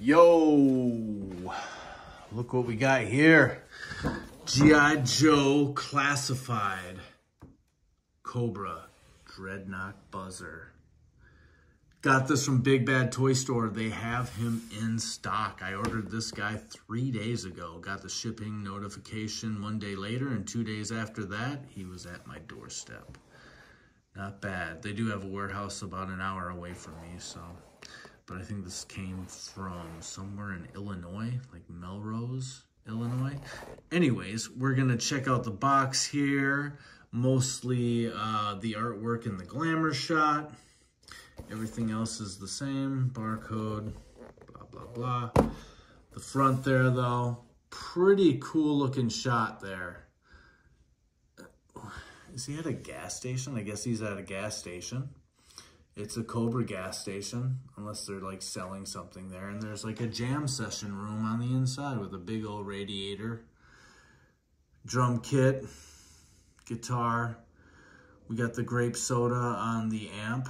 Yo, look what we got here. G.I. Joe Classified Cobra Dreadnok Buzzer. Got this from Big Bad Toy Store. They have him in stock. I ordered this guy three days ago. Got the shipping notification one day later, and two days after that, he was at my doorstep. Not bad. They do have a warehouse about an hour away from me, so but I think this came from somewhere in Illinois, like Melrose, Illinois. Anyways, we're gonna check out the box here. Mostly uh, the artwork and the glamour shot. Everything else is the same, barcode, blah, blah, blah. The front there though, pretty cool looking shot there. Is he at a gas station? I guess he's at a gas station. It's a Cobra gas station, unless they're like selling something there. And there's like a jam session room on the inside with a big old radiator, drum kit, guitar. We got the grape soda on the amp.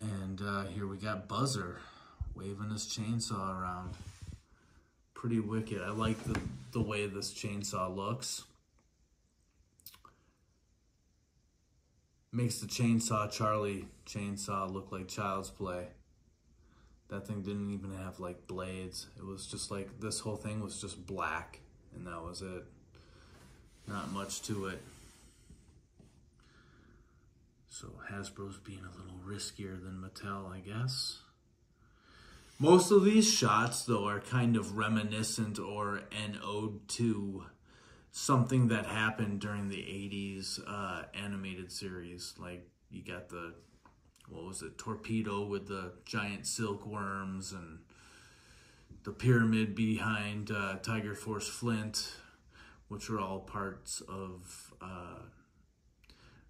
And uh, here we got Buzzer waving his chainsaw around pretty wicked. I like the, the way this chainsaw looks. Makes the chainsaw Charlie chainsaw look like child's play. That thing didn't even have like blades. It was just like, this whole thing was just black and that was it. Not much to it. So Hasbro's being a little riskier than Mattel, I guess. Most of these shots, though, are kind of reminiscent or an ode to something that happened during the 80s uh, animated series. Like, you got the, what was it, Torpedo with the giant silkworms and the pyramid behind uh, Tiger Force Flint, which were all parts of uh,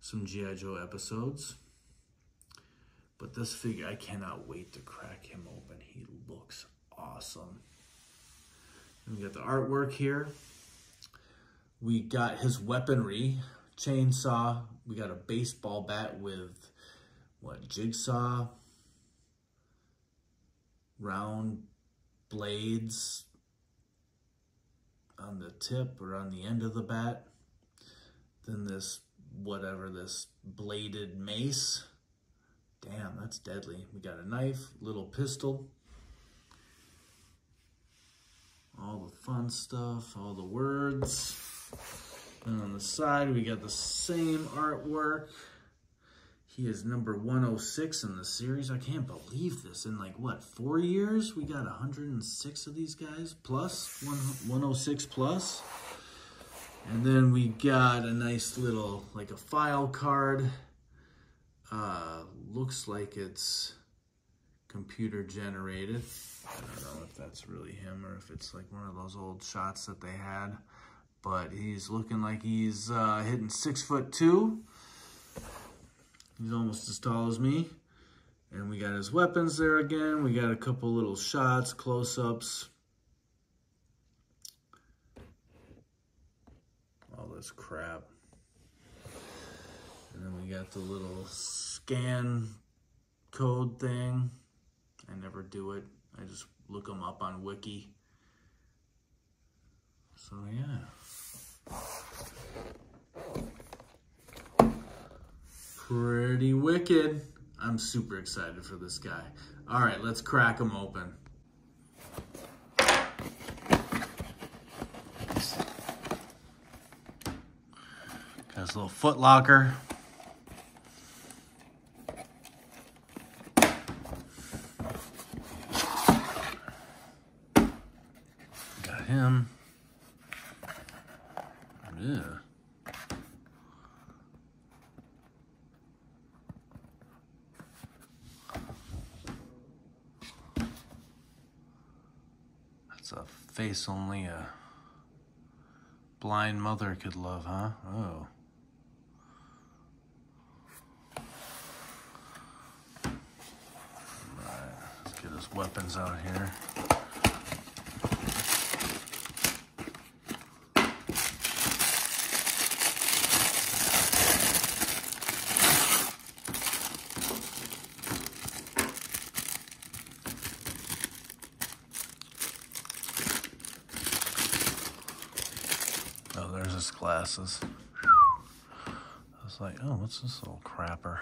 some G.I. Joe episodes. But this figure, I cannot wait to crack him open. He looks awesome. And we got the artwork here. We got his weaponry, chainsaw. We got a baseball bat with, what, jigsaw, round blades on the tip or on the end of the bat. Then this, whatever, this bladed mace. Damn, that's deadly. We got a knife, little pistol. All the fun stuff, all the words. And on the side, we got the same artwork. He is number 106 in the series. I can't believe this. In like, what, four years? We got 106 of these guys plus, 106 plus. And then we got a nice little, like a file card. Uh, looks like it's computer generated. I don't know if that's really him or if it's like one of those old shots that they had. But he's looking like he's uh, hitting six foot two. He's almost as tall as me. And we got his weapons there again. We got a couple little shots, close-ups. All this crap. And got the little scan code thing. I never do it. I just look them up on Wiki. So yeah. Pretty wicked. I'm super excited for this guy. All right, let's crack him open. Got his little foot locker. him. Yeah. That's a face only a blind mother could love, huh? Oh. Right, let's get his weapons out here. Sunglasses. I was like, oh, what's this little crapper?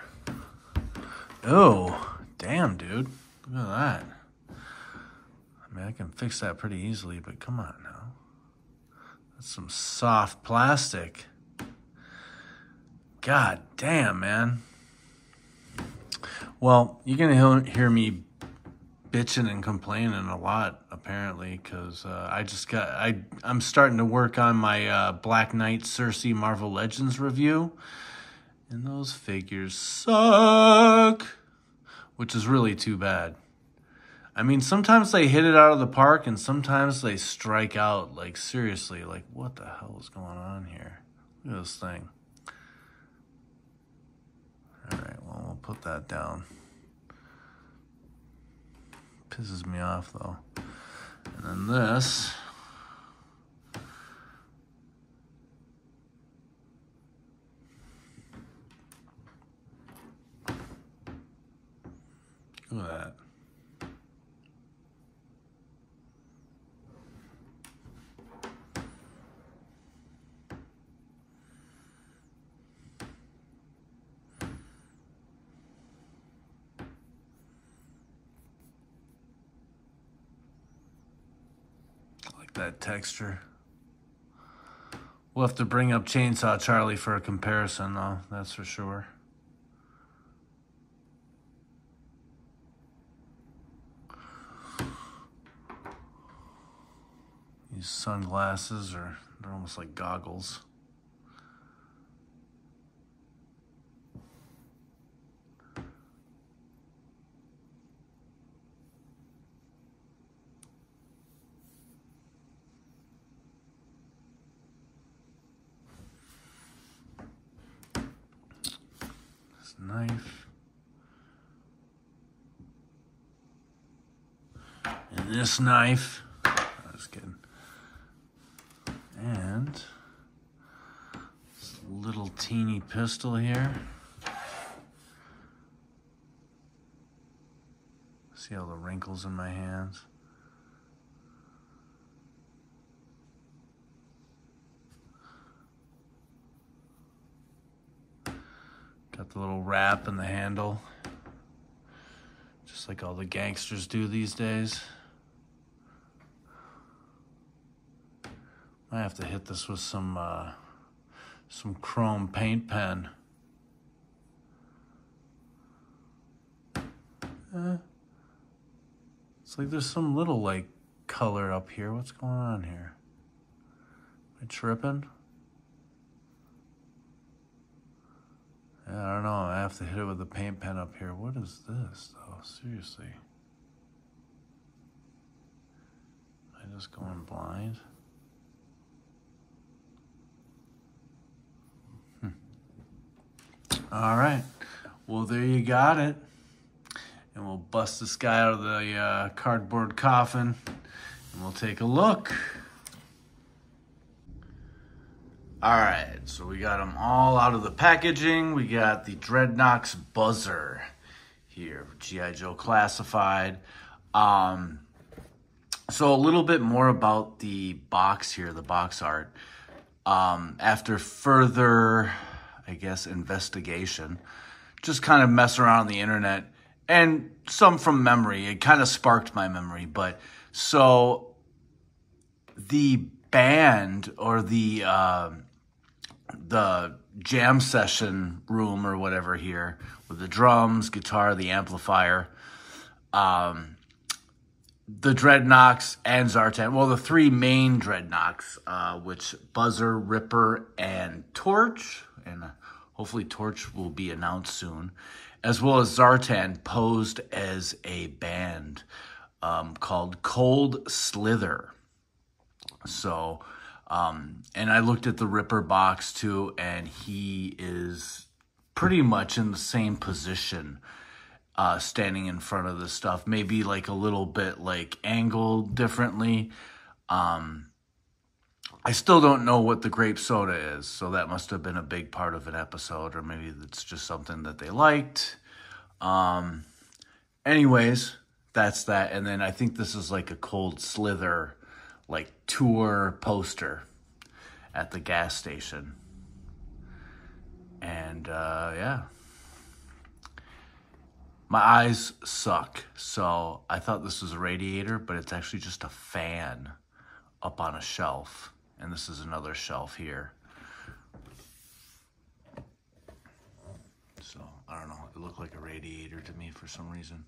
Oh, damn, dude. Look at that. I mean, I can fix that pretty easily, but come on now. That's some soft plastic. God damn, man. Well, you're going to hear me bitching and complaining a lot apparently because uh, I just got I I'm starting to work on my uh, Black Knight Sersi Marvel Legends review, and those figures suck, which is really too bad. I mean, sometimes they hit it out of the park, and sometimes they strike out. Like seriously, like what the hell is going on here? Look at this thing. All right, well we'll put that down pisses me off though. And then this. Look at that. That texture. We'll have to bring up Chainsaw Charlie for a comparison, though, that's for sure. These sunglasses are, they're almost like goggles. knife. And this knife. I'm just kidding. And this little teeny pistol here. See all the wrinkles in my hands? Got the little wrap in the handle. Just like all the gangsters do these days. I have to hit this with some uh, some chrome paint pen. Uh, it's like there's some little like color up here. What's going on here? Am I tripping? Yeah, I don't know. I have to hit it with a paint pen up here. What is this, though? Seriously. Am I just going blind? All right. Well, there you got it. And we'll bust this guy out of the uh, cardboard coffin and we'll take a look. All right, so we got them all out of the packaging. We got the Dreadnoks Buzzer here, G.I. Joe Classified. Um, so a little bit more about the box here, the box art. Um, after further, I guess, investigation, just kind of mess around on the internet and some from memory. It kind of sparked my memory, but so the band or the... Uh, the jam session room or whatever here with the drums, guitar, the amplifier. Um, the Dreadnoks and Zartan. Well, the three main Dreadnoks, uh, which Buzzer, Ripper, and Torch, and hopefully Torch will be announced soon, as well as Zartan posed as a band um, called Cold Slither. So um, and I looked at the Ripper box too, and he is pretty much in the same position, uh, standing in front of the stuff. Maybe like a little bit like angled differently. Um, I still don't know what the grape soda is, so that must have been a big part of an episode, or maybe it's just something that they liked. Um, anyways, that's that. And then I think this is like a cold slither like tour poster. at the gas station. And uh, yeah. My eyes suck, so I thought this was a radiator, but it's actually just a fan up on a shelf. And this is another shelf here. So, I don't know, it looked like a radiator to me for some reason.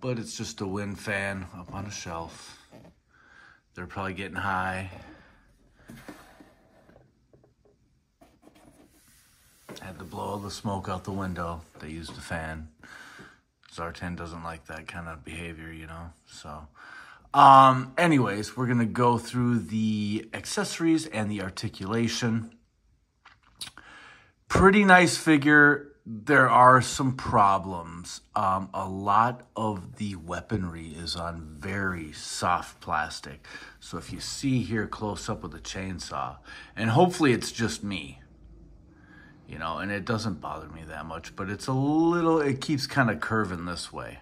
But it's just a wind fan up on a shelf. They're probably getting high. Had to blow all the smoke out the window. They used a fan. Zartan doesn't like that kind of behavior, you know? So, um, anyways, we're going to go through the accessories and the articulation. Pretty nice figure. There are some problems. Um, a lot of the weaponry is on very soft plastic. So if you see here close up with a chainsaw, and hopefully it's just me, you know, and it doesn't bother me that much, but it's a little, it keeps kind of curving this way,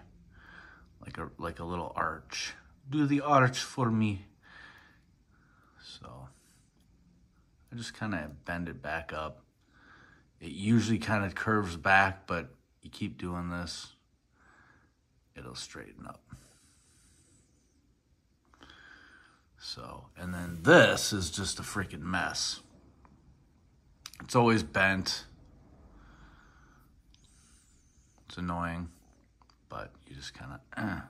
like a, like a little arch. Do the arch for me. So I just kind of bend it back up. It usually kind of curves back, but you keep doing this, it'll straighten up. So, and then this is just a freaking mess. It's always bent. It's annoying, but you just kind of eh.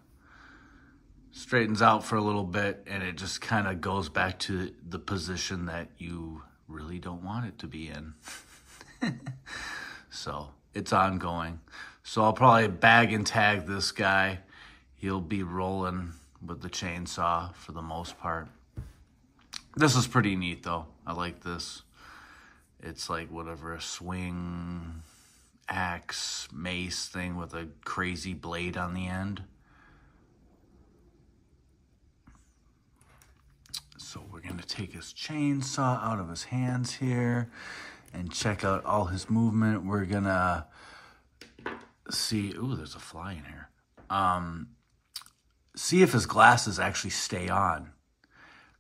Straightens out for a little bit and it just kind of goes back to the position that you really don't want it to be in. so it's ongoing. So I'll probably bag and tag this guy. He'll be rolling with the chainsaw for the most part. This is pretty neat though. I like this. It's like whatever a swing axe mace thing with a crazy blade on the end. So we're to take his chainsaw out of his hands here and check out all his movement. We're to see, ooh, there's a fly in here. Um, see if his glasses actually stay on.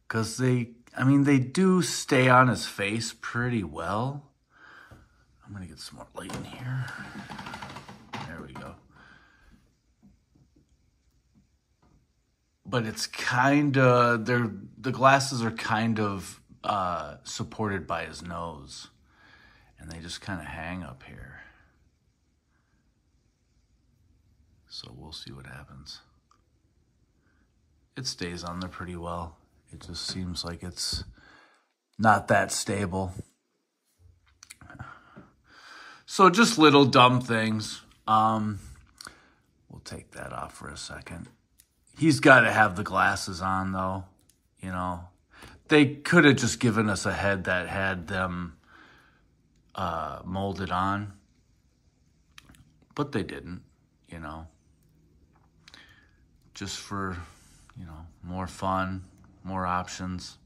Because they I mean, they do stay on his face pretty well. I'm to get some more light in here. There we go. But it's kind of, they're, the glasses are kind of uh, supported by his nose. And they just kind of hang up here. So we'll see what happens. It stays on there pretty well. It just seems like it's not that stable. So just little dumb things. Um, we'll take that off for a second. He's got to have the glasses on though, you know. They could have just given us a head that had them uh, molded on, but they didn't, you know. Just for, you know, more fun, more options.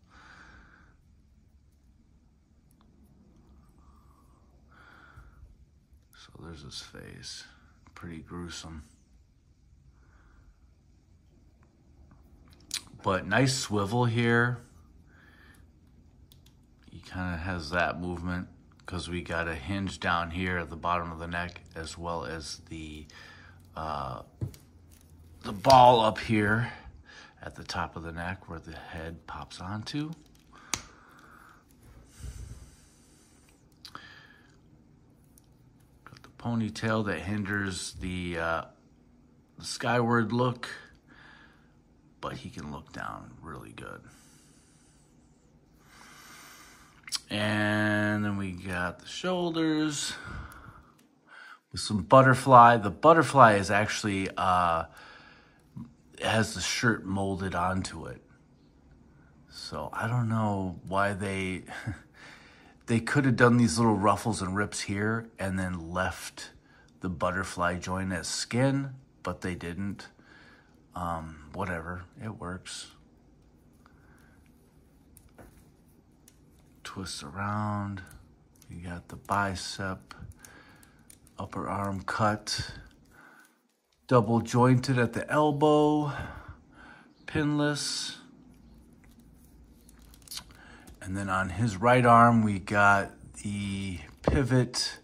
So there's his face. Pretty gruesome. But nice swivel here. He kind of has that movement because we got a hinge down here at the bottom of the neck as well as the uh, the ball up here at the top of the neck where the head pops onto. Got the ponytail that hinders the, uh, the skyward look, but he can look down really good. And then we got the shoulders with some butterfly. The butterfly is actually uh, has the shirt molded onto it. So I don't know why they they could have done these little ruffles and rips here and then left the butterfly joint as skin, but they didn't. Um, whatever, it works. Twist around. You got the bicep, upper arm cut double jointed at the elbow, pinless. And then on his right arm, we got the pivot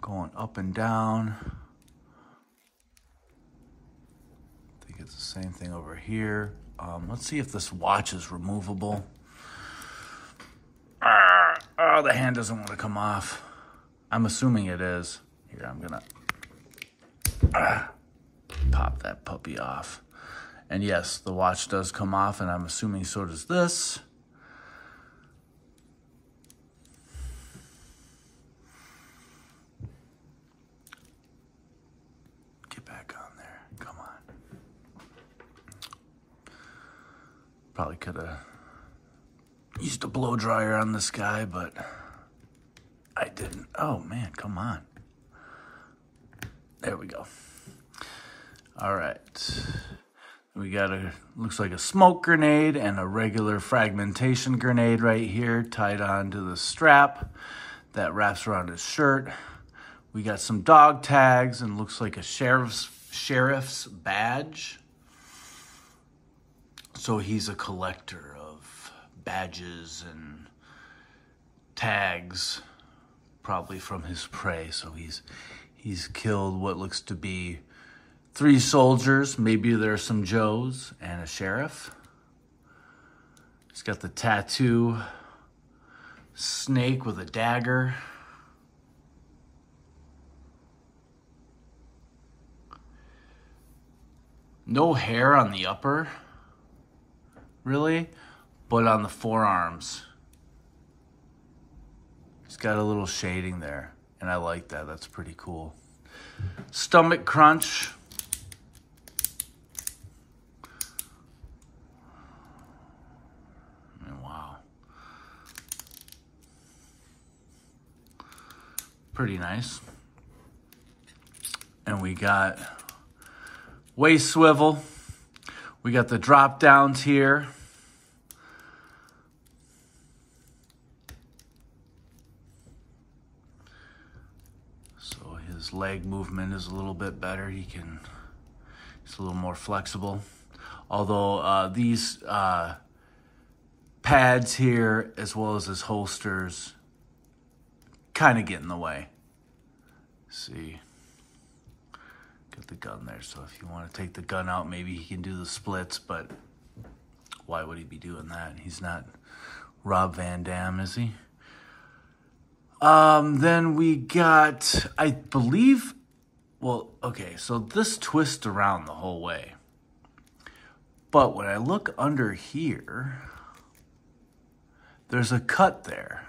going up and down. It's the same thing over here. Um, let's see if this watch is removable. Ah, oh, the hand doesn't want to come off. I'm assuming it is. Here, I'm gonna ah, pop that puppy off. And yes, the watch does come off, and I'm assuming so does this. Get back on there. Come on. Probably could have used a blow dryer on this guy, but I didn't. Oh man, come on. There we go. All right. We got a, looks like a smoke grenade and a regular fragmentation grenade right here tied onto the strap that wraps around his shirt. We got some dog tags and looks like a sheriff's sheriff's badge. So he's a collector of badges and tags probably from his prey. So he's he's killed what looks to be three soldiers, maybe there's some Joes, and a sheriff. He's got the tattoo snake with a dagger. No hair on the upper, really, but on the forearms. He's got a little shading there, and I like that. That's pretty cool. Stomach crunch. Wow. Pretty nice. And we got waist swivel. We got the drop downs here. So his leg movement is a little bit better. He can, he's a little more flexible. Although uh, these uh, pads here, as well as his holsters, kind of get in the way. See, get the gun there. So if you want to take the gun out, maybe he can do the splits, but why would he be doing that? He's not Rob Van Dam, is he? Um, then we got, I believe, well, okay, so this twists around the whole way. But when I look under here, there's a cut there.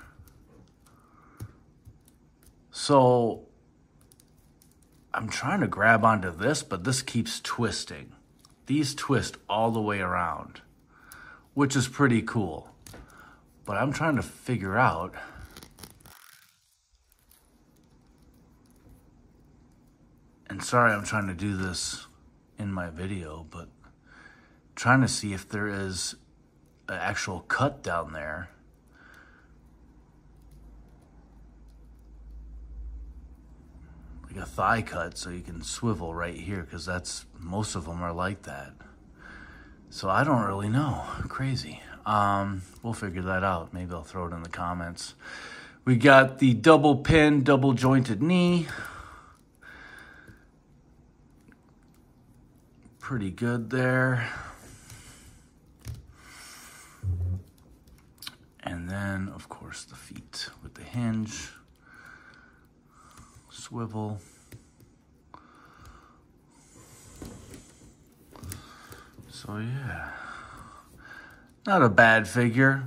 So I'm trying to grab onto this, but this keeps twisting. These twist all the way around, which is pretty cool. But I'm trying to figure out and sorry I'm trying to do this in my video, but trying to see if there is an actual cut down there like a thigh cut so you can swivel right here because that's most of them are like that. So I don't really know. Crazy. Um, we'll figure that out. Maybe I'll throw it in the comments. We got the double pin, double jointed knee. Pretty good there. And then, of course, the feet with the hinge swivel. So yeah, not a bad figure,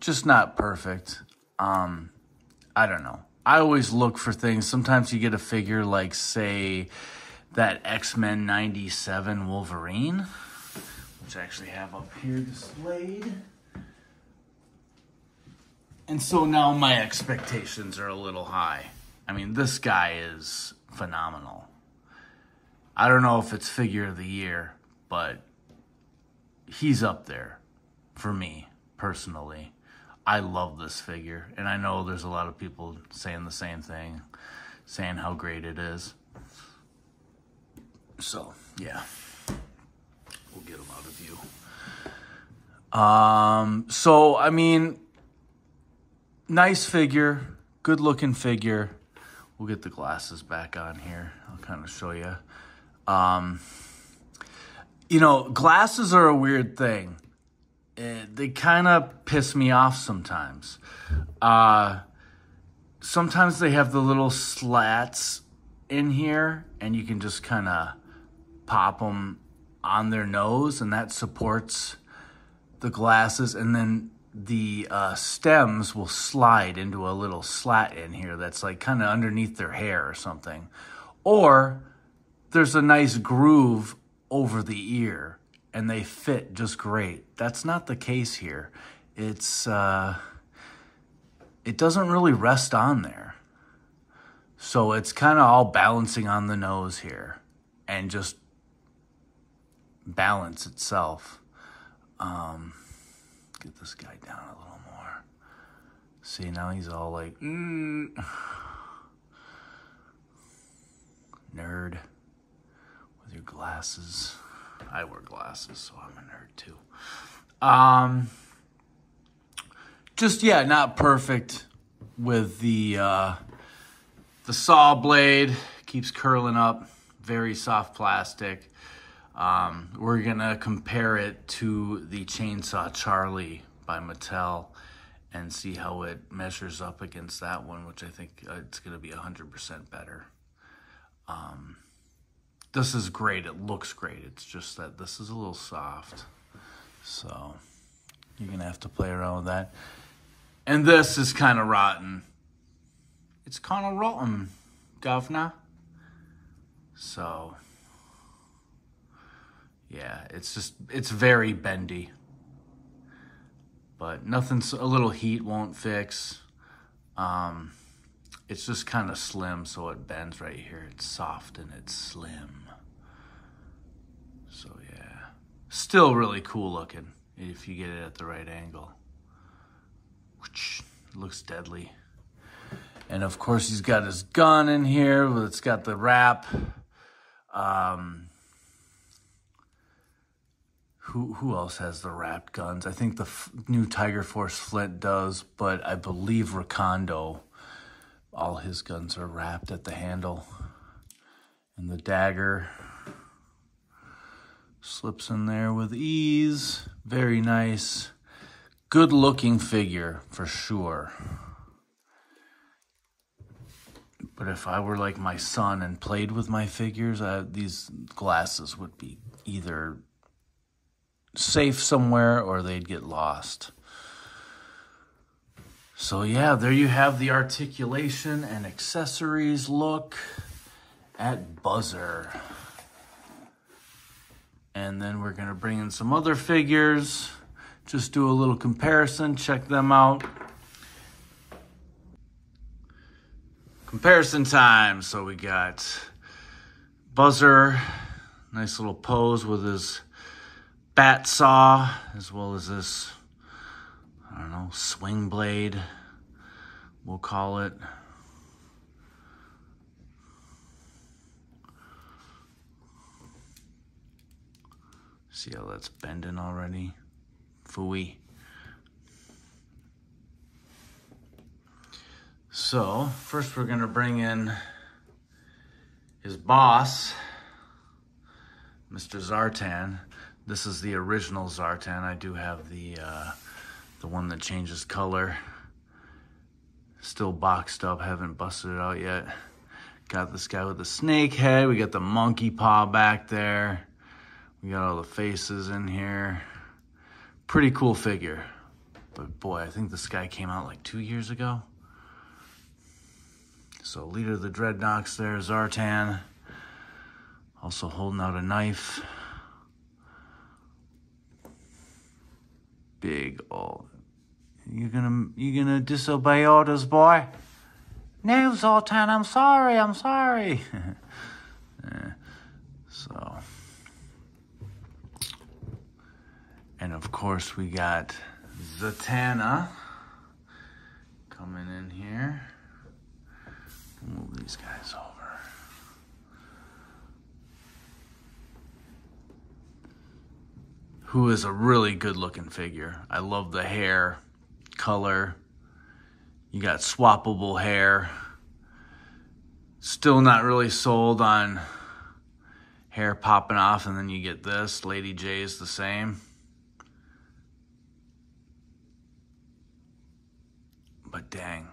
just not perfect. Um, I don't know. I always look for things. Sometimes you get a figure like, say, that X Men 97 Wolverine, which I actually have up here displayed. And so now my expectations are a little high. I mean, this guy is phenomenal. I don't know if it's figure of the year, but he's up there for me personally. I love this figure, and I know there's a lot of people saying the same thing, saying how great it is. So, yeah, we'll get him out of view. Um, so, I mean, nice figure, good looking figure. We'll get the glasses back on here. I'll kind of show you. Um, you know, glasses are a weird thing. Uh, they kind of piss me off sometimes. Uh, sometimes they have the little slats in here, and you can just kind of pop them on their nose, and that supports the glasses. And then the uh, stems will slide into a little slat in here that's like kind of underneath their hair or something. Or there's a nice groove over the ear and they fit just great. That's not the case here. It's uh, it doesn't really rest on there. So it's kind of all balancing on the nose here and just balance itself. Um, get this guy down a little more. See, now he's all like, mm. nerd with your glasses. I wear glasses, so I'm a nerd too. Um, just yeah, not perfect with the uh, the saw blade keeps curling up. Very soft plastic. Um, we're gonna compare it to the Chainsaw Charlie by Mattel and see how it measures up against that one, which I think uh, it's gonna be 100% better. Um, this is great. It looks great. It's just that this is a little soft. So you're to have to play around with that. And this is kind of rotten. It's kind of rotten, governor. So yeah, it's just, it's very bendy. But nothing's, a little heat won't fix. Um, it's just kind of slim, so it bends right here. It's soft and it's slim. So yeah, still really cool looking if you get it at the right angle. It looks deadly. And of course, he's got his gun in here. It's got the wrap. Um, who who else has the wrapped guns? I think the f- new Tiger Force Flint does, but I believe Recondo, all his guns are wrapped at the handle. And the dagger slips in there with ease. Very nice. Good looking figure for sure. But if I were like my son and played with my figures, I, these glasses would be either safe somewhere or they'd get lost. So, yeah, there you have the articulation and accessories look at Buzzer. And then we're going to bring in some other figures, just do a little comparison, check them out. Comparison time. So we got Buzzer, nice little pose with his bat saw, as well as this, I don't know, swing blade, we'll call it. See how that's bending already? Fooey. So, first we're gonna bring in his boss, Mr. Zartan. This is the original Zartan. I do have the uh, the one that changes color. Still boxed up, haven't busted it out yet. Got this guy with the snake head. We got the monkey paw back there. We got all the faces in here. Pretty cool figure. But boy, I think this guy came out like two years ago. So leader of the Dreadnoks there, Zartan. Also holding out a knife. Big old. you're gonna you're gonna disobey orders, boy? No, Zartan, I'm sorry, I'm sorry. so, and of course we got Zatanna coming in here. Move these guys over. Who is a really good looking figure. I love the hair, color. You got swappable hair. Still not really sold on hair popping off, and then you get this. Lady Jaye is the same. But dang,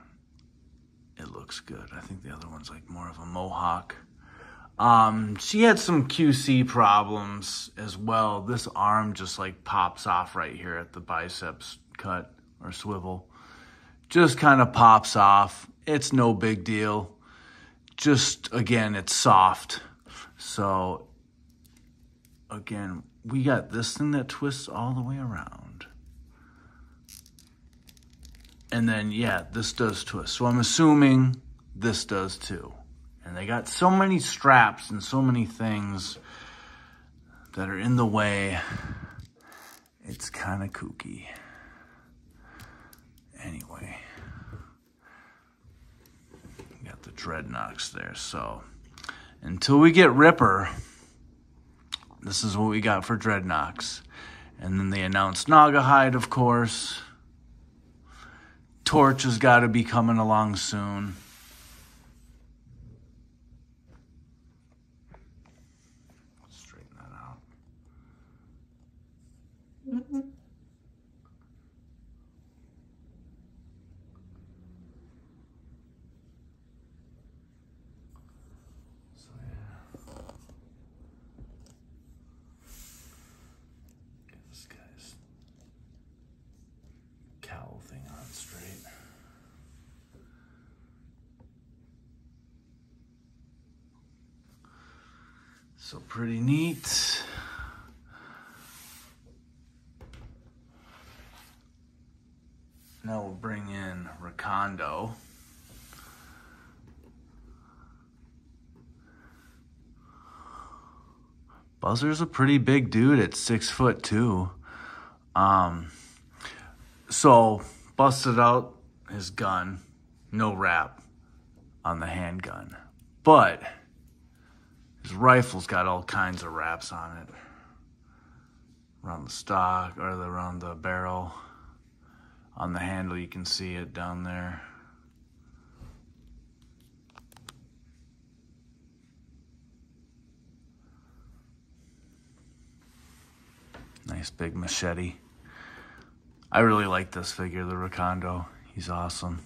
it looks good. I think the other one's like more of a mohawk. Um, she had some QC problems as well. This arm just like pops off right here at the biceps cut or swivel. Just kind of pops off. It's no big deal. Just again, it's soft. So again, we got this thing that twists all the way around. And then, yeah, this does twist. So I'm assuming this does too. And they got so many straps and so many things that are in the way. It's kind of kooky. Anyway, got the dreadnoks there. So until we get Ripper, this is what we got for dreadnoks. And then they announced Naugahyde, of course. Torch has got to be coming along soon. So pretty neat. Now we'll bring in Recondo. Buzzer's a pretty big dude at six foot two. Um, so busted out his gun, no wrap on the handgun, but his rifle's got all kinds of wraps on it. Around the stock, or around the barrel. On the handle, you can see it down there. Nice big machete. I really like this figure, the Recondo. He's awesome.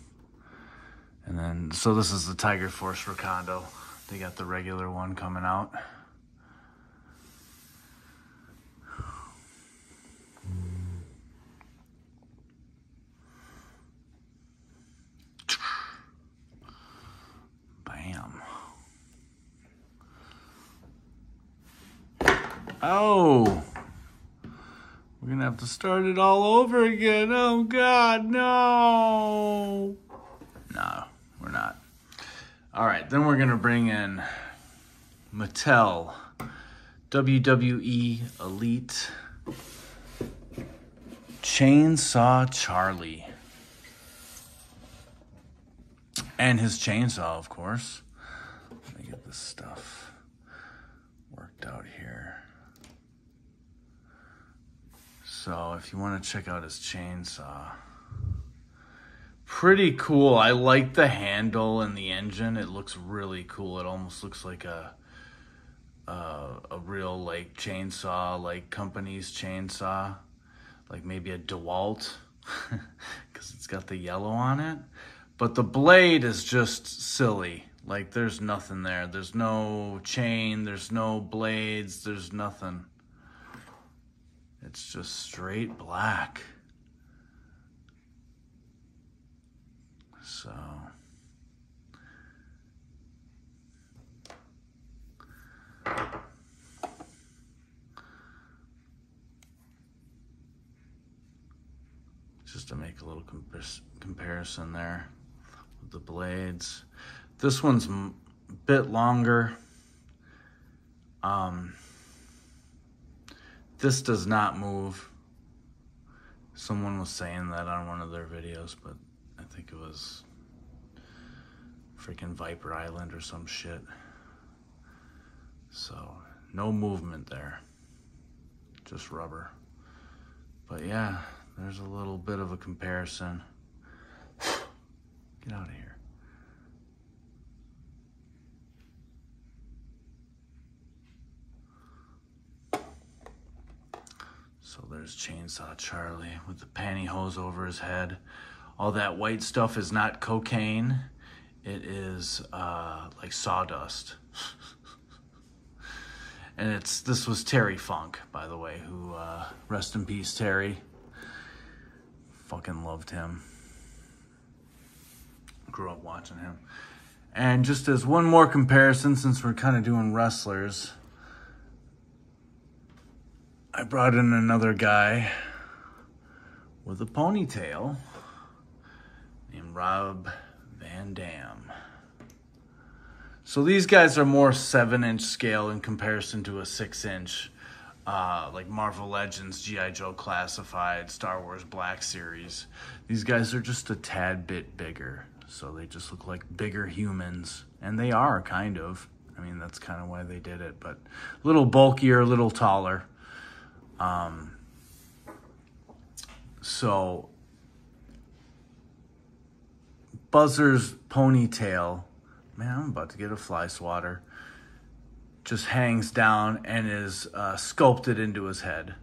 And then, so this is the Tiger Force Recondo. They got the regular one coming out. Bam. Oh. We're going to have to start it all over again. Oh, God, no. No, we're not. All right, then we're gonna bring in Mattel WWE Elite Chainsaw Charlie. And his chainsaw, of course. Let me get this stuff worked out here. So if you want to check out his chainsaw, pretty cool. I like the handle and the engine. It looks really cool. It almost looks like a a real like chainsaw, like company's chainsaw, like maybe a DeWalt, because it's got the yellow on it. But the blade is just silly. Like there's nothing there. There's no chain. There's no blades. There's nothing. It's just straight black. So. Just to make a little comparison there with the blades. This one's a bit longer. Um, this does not move. Someone was saying that on one of their videos, but I think it was freaking Viper Island or some shit. So, no movement there. Just rubber. But yeah, there's a little bit of a comparison. Get out of here. So there's Chainsaw Charlie with the pantyhose over his head. All that white stuff is not cocaine. It is uh, like sawdust. and it's this was Terry Funk, by the way, who uh, rest in peace, Terry. Fucking loved him. Grew up watching him. And just as one more comparison, since we're kind of doing wrestlers, I brought in another guy with a ponytail named Rob Van Dam. So these guys are more seven inch scale in comparison to a six inch, uh, like Marvel Legends, G.I. Joe Classified, Star Wars Black Series. These guys are just a tad bit bigger. So they just look like bigger humans. And they are, kind of. I mean, that's kind of why they did it. But a little bulkier, a little taller. Um, so Buzzer's ponytail, man, I'm about to get a fly swatter, just hangs down and is uh, sculpted into his head,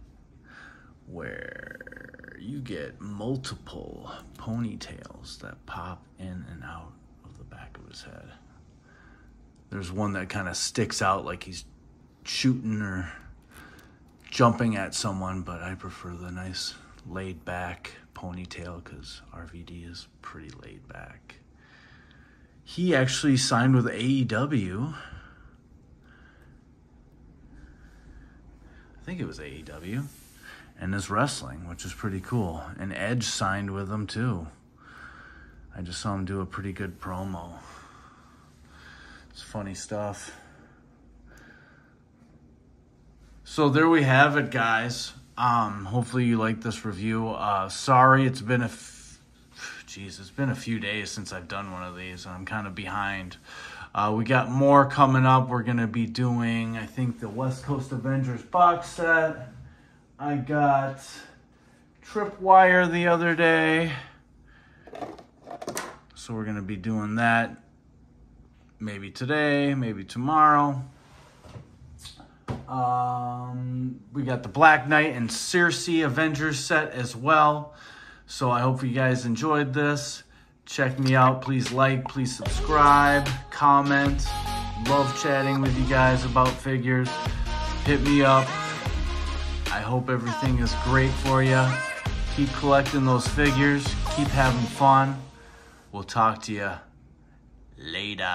where you get multiple ponytails that pop in and out of the back of his head. There's one that kind of sticks out like he's shooting or jumping at someone, but I prefer the nice laid back ponytail because RVD is pretty laid back. He actually signed with AEW. I think it was AEW. And is wrestling, which is pretty cool. And Edge signed with them too. I just saw him do a pretty good promo. It's funny stuff. So there we have it, guys. Um, hopefully you like this review. Uh, sorry, it's been a, f- jeez, it's been a few days since I've done one of these. And I'm kind of behind. Uh, we got more coming up. We're gonna be doing, I think, the West Coast Avengers box set. I got Tripwire the other day, so we're gonna be doing that. Maybe today, maybe tomorrow. Um, we got the Black Knight and Sersi Avengers set as well. So I hope you guys enjoyed this. Check me out. Please like, please subscribe, comment. Love chatting with you guys about figures. Hit me up. I hope everything is great for you. Keep collecting those figures. Keep having fun. We'll talk to you later.